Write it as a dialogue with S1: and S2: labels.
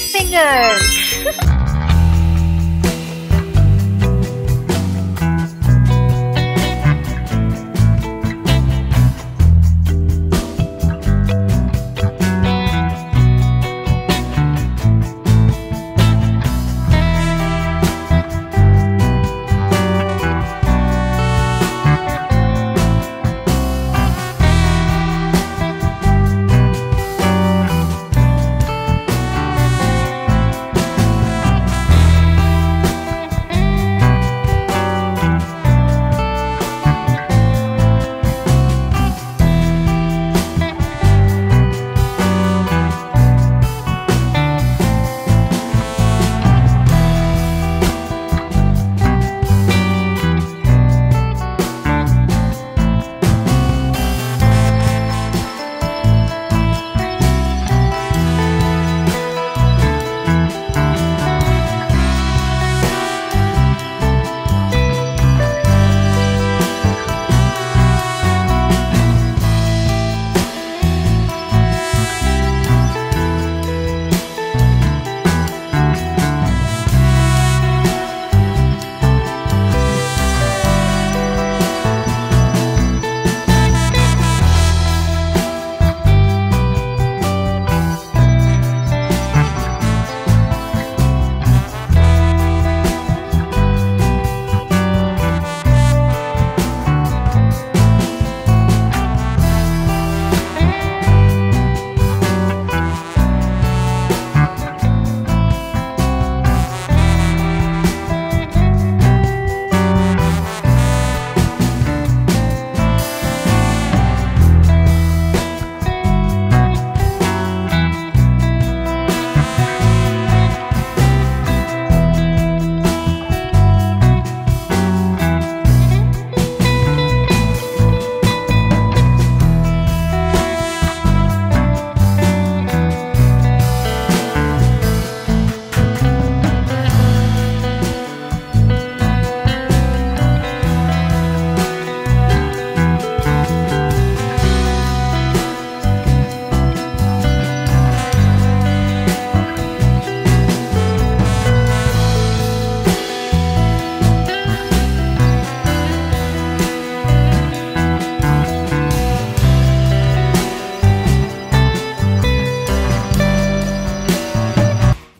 S1: fingers.